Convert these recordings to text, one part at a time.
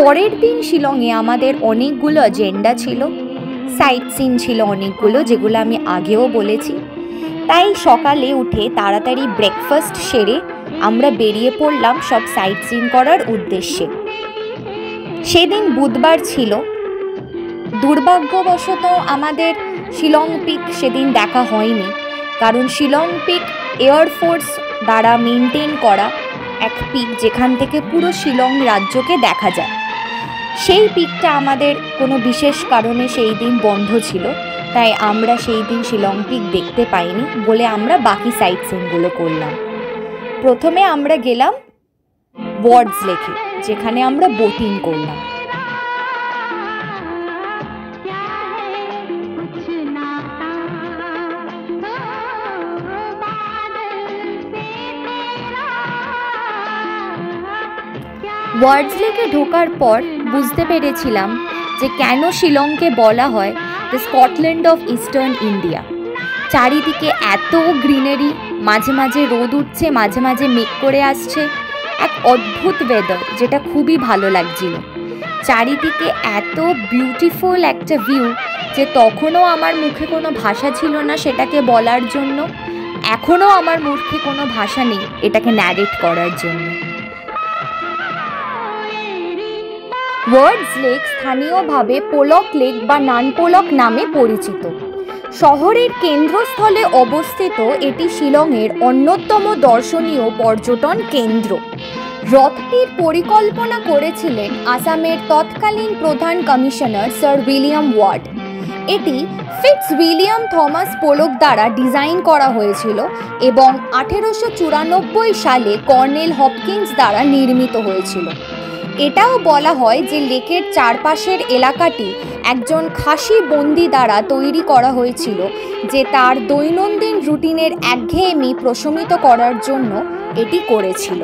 পরের দিন শিলংয়ে আমাদের অনেকগুলো এজেন্ডা ছিল। সাইট সিন ছিল অনেকগুলো, যেগুলো আমি আগেও বলেছি। তাই সকালে উঠে তাড়াতাড়ি ব্রেকফাস্ট সেরে আমরা বেরিয়ে পড়লাম সব সাইট সিন করার উদ্দেশ্যে। সেদিন বুধবার ছিল। দুর্ভাগ্যবশত আমাদের শিলং পিক সেদিন দেখা হয়নি, কারণ শিলং পিক এয়ারফোর্স দ্বারা মেনটেন করা এক পিক যেখান থেকে পুরো শিলং রাজ্যকে দেখা যায়। সেই পিকটা আমাদের কোনো বিশেষ কারণে সেই দিন বন্ধ ছিল, তাই আমরা সেই দিন শিলং পিক দেখতে পাইনি বলে আমরা বাকি সাইট সিনগুলো করলাম। প্রথমে আমরা গেলাম ওয়ার্ডস লেখে যেখানে আমরা বোটিং করলাম। ওয়ার্ডস লেকে ঢোকার পর বুঝতে পেরেছিলাম যে কেন শিলংকে বলা হয় the Scotland of eastern India চারিদিকে এত গ্রিনারি, মাঝে মাঝে রোদ উঠছে, মাঝে মাঝে মেঘ করে আসছে। এক অদ্ভুত ওয়েদার যেটা খুবই ভালো লাগছিল। চারিদিকে এত বিউটিফুল একটা ভিউ যে তখনও আমার মুখে কোনো ভাষা ছিল না সেটাকে বলার জন্য। এখনও আমার মুখে কোনো ভাষা নেই এটাকে ন্যারেট করার জন্য। ওয়ার্ডস লেক স্থানীয়ভাবে পোলক লেক বা নানপোলক নামে পরিচিত। শহরের কেন্দ্রস্থলে অবস্থিত এটি শিলংয়ের অন্যতম দর্শনীয় পর্যটন কেন্দ্র। রথটির পরিকল্পনা করেছিলেন আসামের তৎকালীন প্রধান কমিশনার স্যার উইলিয়াম ওয়ার্ড। এটি ফিটস উইলিয়াম থমাস পোলক দ্বারা ডিজাইন করা হয়েছিল এবং আঠেরোশো চুরানব্বই সালে কর্নেল হপকিন্স দ্বারা নির্মিত হয়েছিল। এটাও বলা হয় যে লেকের চারপাশের এলাকাটি একজন খাসি বন্দি দ্বারা তৈরি করা হয়েছিল, যে তার দৈনন্দিন রুটিনের একঘেয়েমি প্রশমিত করার জন্য এটি করেছিল।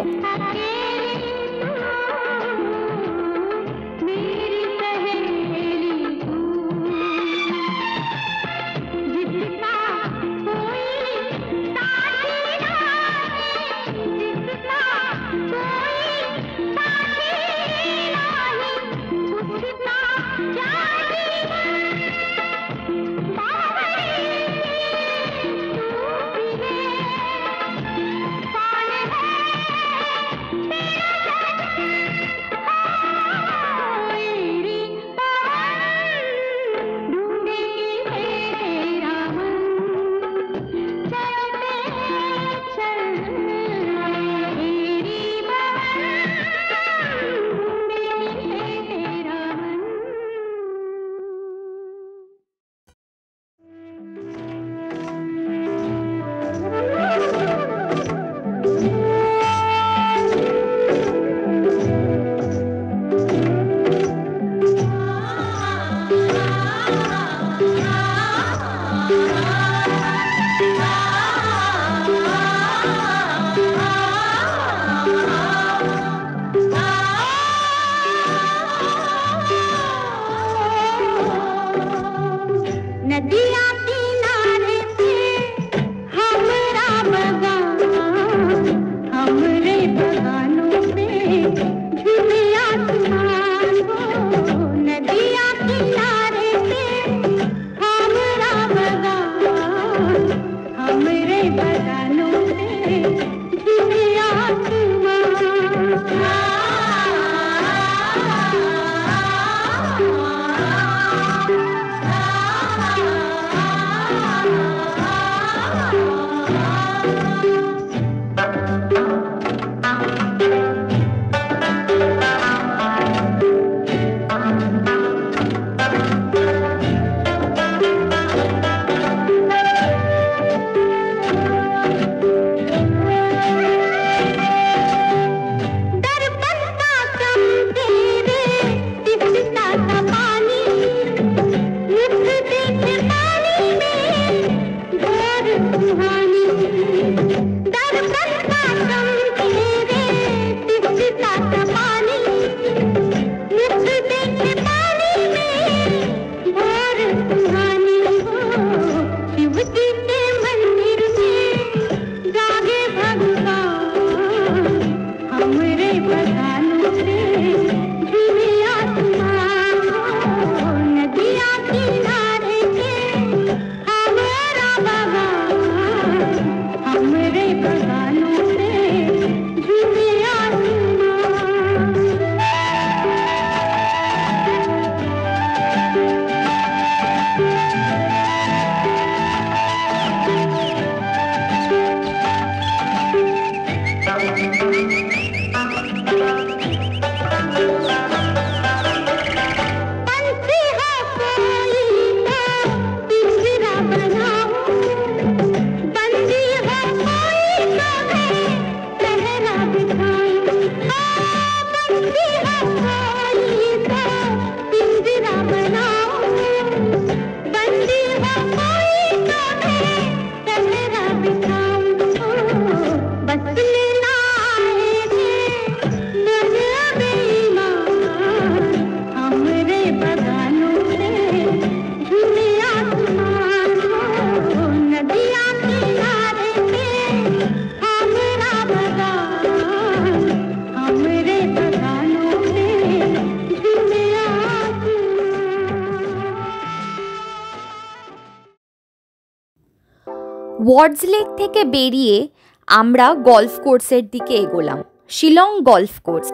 ওয়ার্ডস লেক থেকে বেরিয়ে আমরা গলফ কোর্সের দিকে এগোলাম, Shillong golf course.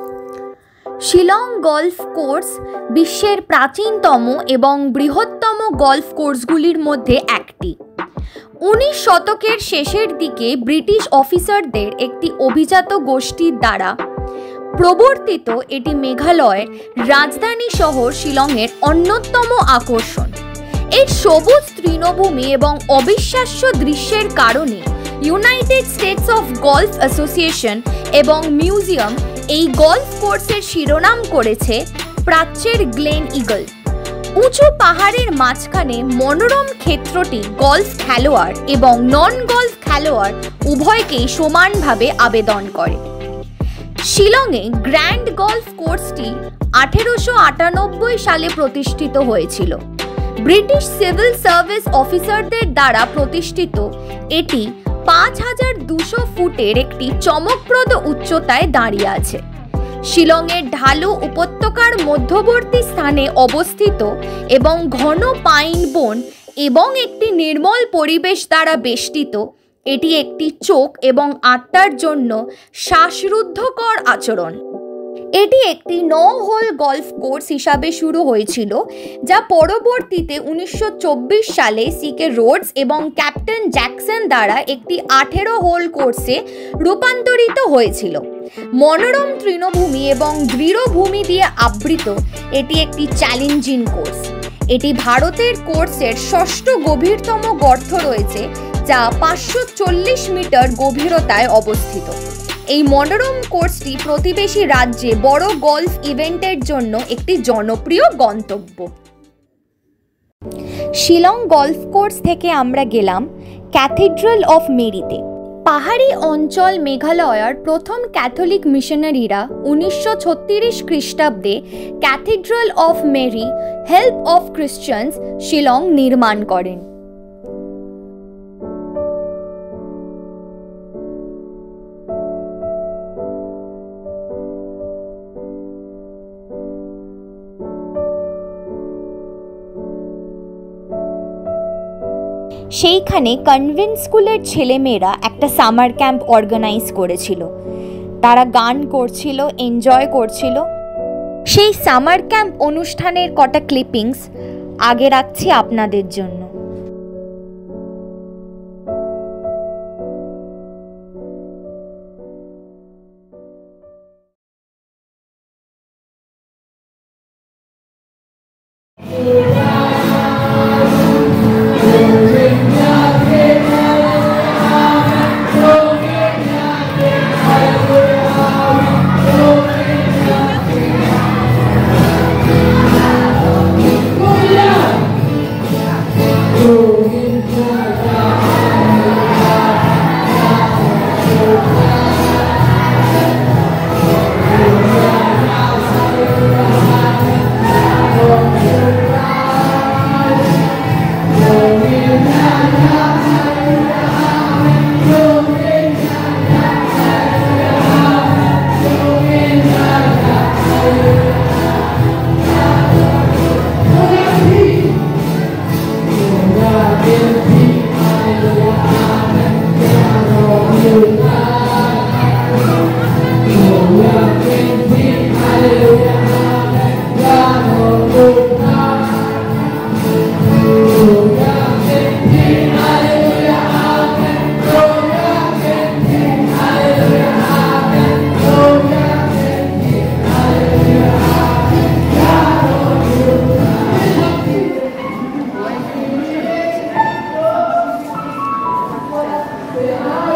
Shillong golf course বিশ্বের প্রাচীনতম এবং বৃহত্তম গলফ কোর্সগুলির মধ্যে একটি। উনিশ শতকের শেষের দিকে ব্রিটিশ অফিসারদের একটি অভিজাত গোষ্ঠীর দ্বারা প্রবর্তিত এটি মেঘালয়ের রাজধানী শহর শিলংয়ের অন্যতম আকর্ষণ। এর সবুজ তৃণভূমি এবং অবিশ্বাস্য দৃশ্যের কারণে United States of Golf Association এবং মিউজিয়াম এই গলফ কোর্সের শিরোনাম করেছে প্রাচ্যের গ্লেন ইগল। উঁচু পাহাড়ের মাঝখানে মনোরম ক্ষেত্রটি গলফ খেলোয়াড় এবং নন গলফ খেলোয়াড় উভয়কেই সমানভাবে আবেদন করে। শিলংয়ে গ্র্যান্ড গলফ কোর্সটি আঠেরোশো আটানব্বই সালে প্রতিষ্ঠিত হয়েছিল। ব্রিটিশ সিভিল সার্ভিস অফিসারদের দ্বারা প্রতিষ্ঠিত। এটি পাঁচ হাজার দুশো ফুটের একটি চমকপ্রদ উচ্চতায় দাঁড়িয়ে আছে। শিলংয়ের ঢালু উপত্যকার মধ্যবর্তী স্থানে অবস্থিত এবং ঘন পাইন বন এবং একটি নির্মল পরিবেশ দ্বারা বেষ্টিত। এটি একটি চোখ এবং আত্মার জন্য শ্বাসরুদ্ধকর আচরণ। এটি একটি ন হোল গলফ কোর্স হিসাবে শুরু হয়েছিল, যা পরবর্তীতে উনিশশো চব্বিশ সালে সিকে রোডস এবং ক্যাপ্টেন জ্যাকসন দ্বারা একটি আঠেরো হোল কোর্সে রূপান্তরিত হয়েছিল। মনোরম তৃণভূমি এবং দৃঢ় ভূমি দিয়ে আবৃত, এটি একটি চ্যালেঞ্জিং কোর্স। এটি ভারতের কোর্সের ষষ্ঠ গভীরতম গর্ত রয়েছে, যা পাঁচশো চল্লিশ মিটার গভীরতায় অবস্থিত। এই মনোরম কোর্সটি প্রতিবেশী রাজ্যে বড় গলফ ইভেন্টের জন্য একটি জনপ্রিয় গন্তব্য। শিলং গলফ কোর্স থেকে আমরা গেলাম ক্যাথিড্রাল অফ মেরিতে। পাহাড়ি অঞ্চল মেঘালয়ার প্রথম ক্যাথলিক মিশনারিরা উনিশশো ছত্রিশ খ্রিস্টাব্দে Cathedral of Mary, Help of Christians Shillong নির্মাণ করেন। সেইখানে কনভেন্ট স্কুলের ছেলেমেয়েরা একটা সামার ক্যাম্প অর্গানাইজ করেছিল। তারা গান করছিল এনজয় করছিল। সেই সামার ক্যাম্প অনুষ্ঠানের কটা ক্লিপিংস আগে রাখছি আপনাদের জন্য। Senhor.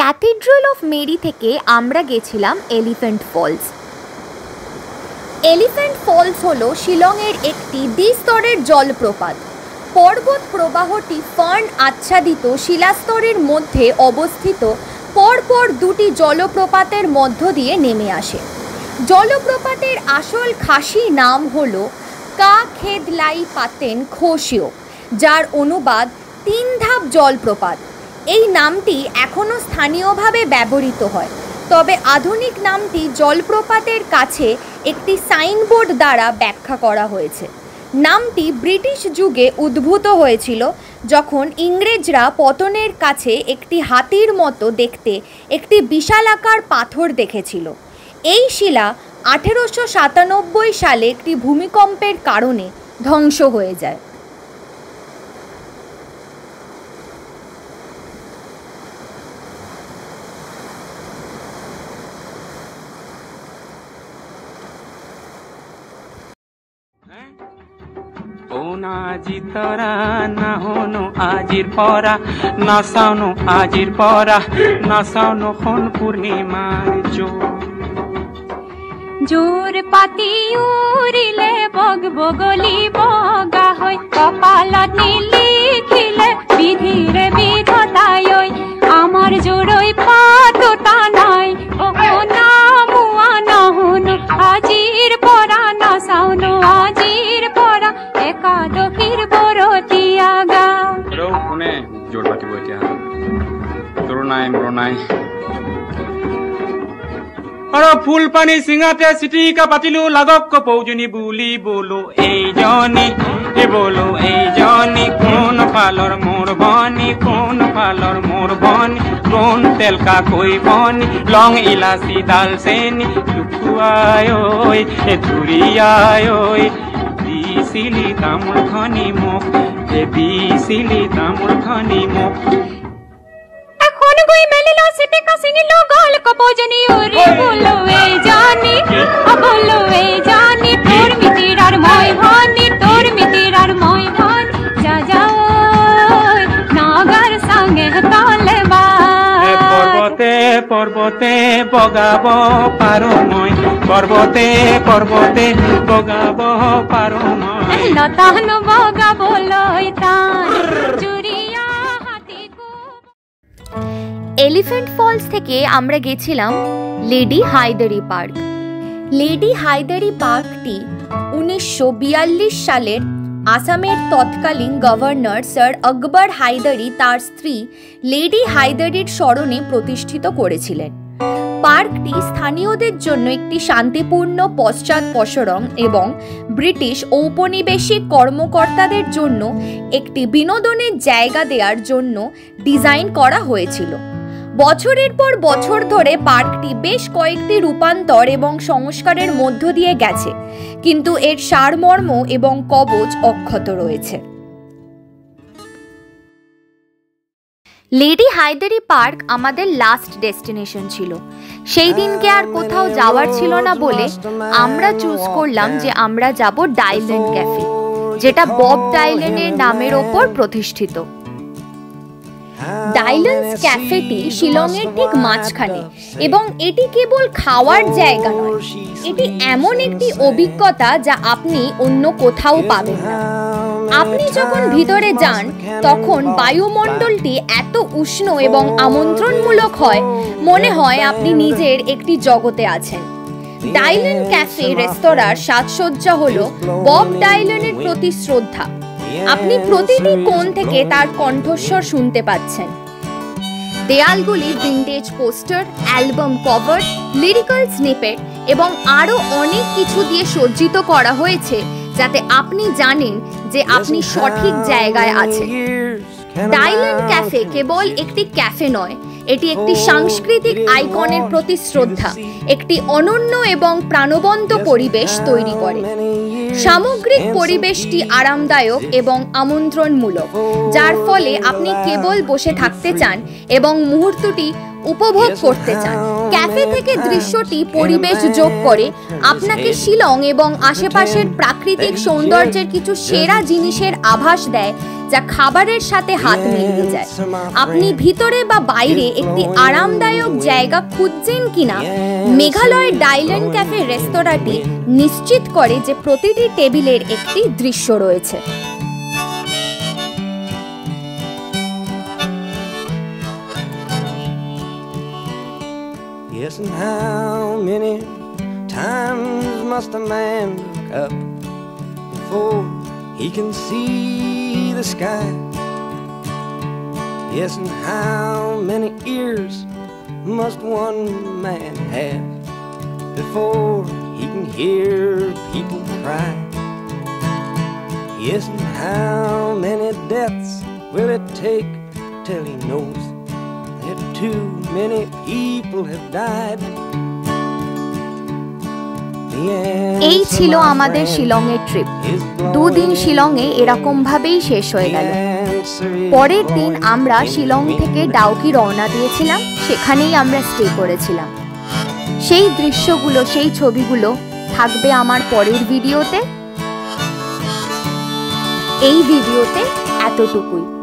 ক্যাথিড্রাল অফ মেরি থেকে আমরা গেছিলাম এলিফ্যান্ট ফলস। এলিফ্যান্ট ফলস হলো শিলংয়ের একটি দ্বিস্তরের জলপ্রপাত। পর্বত প্রবাহটি ফার্ন আচ্ছাদিত শিলাস্তরের মধ্যে অবস্থিত। পরপর দুটি জলপ্রপাতের মধ্য দিয়ে নেমে আসে। জলপ্রপাতের আসল খাসি নাম হল কা খেদলাই পাতেন খোসিও যার অনুবাদ তিন ধাপ জলপ্রপাত। এই নামটি এখনও স্থানীয়ভাবে ব্যবহৃত হয়। তবে আধুনিক নামটি জলপ্রপাতের কাছে একটি সাইনবোর্ড দ্বারা ব্যাখ্যা করা হয়েছে। নামটি ব্রিটিশ যুগে উদ্ভূত হয়েছিল যখন ইংরেজরা পতনের কাছে একটি হাতির মতো দেখতে একটি বিশালাকার পাথর দেখেছিল। এই শিলা আঠেরোশো সাতানব্বই সালে একটি ভূমিকম্পের কারণে ধ্বংস হয়ে যায়। ও না জিতরা না হনো আজির পরা, না সাউনো আজির পরা, না সাউনো খন পূর্ণিমার জোর। পাতি উৰিলে বগ বগলি বগা হৈ কপালত নিলিখিলে বিধিৰে বিধতাই আমাৰ জোৰৈ পাতোতা নাই অ নামোৱা নহনো আজিৰ পৰা নাচাওনো আজিৰ জোৰ পাতিব এতিয়া। তোৰ নাই মোৰ নাই। আৰু ফুল পানী চিঙাতে চিটিকা পাতিলো লাগক কপৌজনী বুলি বলো এইজনী বলো এইজনী কোন ফালৰ মোৰ বনি কোন ফালৰ মোৰ বনি কোন তেলকা কৈ বনি লং ইলাচি দালচেনি লুকুৱাই ঐ ধুৰিয়াই ঐ দিছিলি তামোল খনি মোক এ দিছিলি তামোল খনি মোক এখন গৈ মেলিলো চিটিকা ছিঙিলো গল কপজনী উৰি বলো এই জানি বলো এই জানি তোৰ মিতিৰ আৰু মই ভনী তোৰ মিতিৰ আৰু মই ভনী যা যাও নাগাৰ সঙ্গে তলে বা এ পৰ্বতে পৰ্বতে বগাব পাৰো মই। পৰ্বতে পৰ্বতে বগাব পাৰো মই। হাতীকো এলিফ্যান্ট ফলস থেকে আমরা গেছিলাম Lady Hydari park Lady Hydari পার্কটি উনিশশো বিয়াল্লিশ সালের আসামের তৎকালীন গভর্নর স্যার আকবর হায়দারি তার স্ত্রী লেডি হায়দারির স্মরণে প্রতিষ্ঠিত করেছিলেন। পার্কটি স্থানীয়দের জন্য একটি শান্তিপূর্ণ পশ্চাৎপসরণ এবং ব্রিটিশ ঔপনিবেশিক কর্মকর্তাদের জন্য একটি বিনোদনের জায়গা দেওয়ার জন্য ডিজাইন করা হয়েছিল। বছরের পর বছর ধরে পার্কটি বেশ কয়েকটি রূপান্তর এবং সংস্কারের মধ্য দিয়ে গেছে, কিন্তু এর সারমর্ম এবং কবচ অক্ষত রয়েছে। লেডি হায়দারি পার্ক আমাদের লাস্ট ডেস্টিনেশন ছিল। সেই দিনকে আর কোথাও যাওয়ার ছিল না বলে আমরা চুজ করলাম যে আমরা যাব ডাইল্যান্ড ক্যাফে যেটা বব ডাইল্যান্ডের নামের ওপর প্রতিষ্ঠিত। ডাইল্যান্ডস ক্যাফেটি শিলংয়ের ঠিক মাঝখানে এবং এটি কেবল খাওয়ার জায়গা নয়, এটি এমন একটি অভিজ্ঞতা যা আপনি অন্য কোথাও পাবেন না। আপনি যখন ভিতরে যান, তখন বায়ুমণ্ডলটি এত উষ্ণ এবং আমন্ত্রণমূলক হয়, মনে হয় আপনি নিজের একটি জগতে আছেন। ডাইল্যান্ড ক্যাফে রেস্তোরাঁর সাজসজ্জা হলো বব ডাইল্যান্ডের প্রতি শ্রদ্ধা। আপনি প্রতিটি কোণ থেকে তার কণ্ঠস্বর শুনতে পাচ্ছেন। দেয়ালগুলি vintage poster, album cover, lyrical snippet এবং আরও অনেক কিছু দিয়ে সজ্জিত করা হয়েছে যাতে আপনি জানেন যে আপনি সঠিক জায়গায় আছেন। ডাইল্যান্ড ক্যাফে কেবল একটি ক্যাফে নয় এটি একটি সাংস্কৃতিক আইকনের প্রতি শ্রদ্ধা একটি অনন্য এবং প্রাণবন্ত পরিবেশ তৈরি করে। সামগ্রিক পরিবেশটি আরামদায়ক এবং আমন্ত্রণমূলক যার ফলে আপনি কেবল বসে থাকতে চান এবং মুহূর্তটি উপভোগ করতে চান। ক্যাফে থেকে দৃশ্যটি পরিবেশ যোগ করে আপনাকে শিলং এবং আশেপাশের প্রাকৃতিক সৌন্দর্যের কিছু সেরা জিনিসের আভাস দেয় যা খাবারের সাথে হাত মিলিয়ে যায়। আপনি ভিতরে বা বাইরে একটি আরামদায়ক জায়গা খুঁজছেন কিনা? মেঘালয়ের ডাইল্যান্ড ক্যাফে রেস্তোরাঁটি নিশ্চিত করে যে প্রতিটি টেবিলের একটি দৃশ্য রয়েছে। Yes, and how many times must a man look up before he can see the sky? Yes, and how many ears must one man have before he can hear people cry? Yes, and how many deaths will it take till he knows that too many people have died? এই ছিল আমাদের শিলংয়ের trip দুদিন শিলংয়ে এরকম ভাবেই শেষ হয়ে গেল। পরের দিন আমরা শিলং থেকে ডাউকি রওনা দিয়েছিলাম সেখানেই আমরা স্টে করেছিলাম। সেই দৃশ্যগুলো সেই ছবিগুলো থাকবে আমার পরের ভিডিওতে। এই ভিডিওতে এতটুকুই।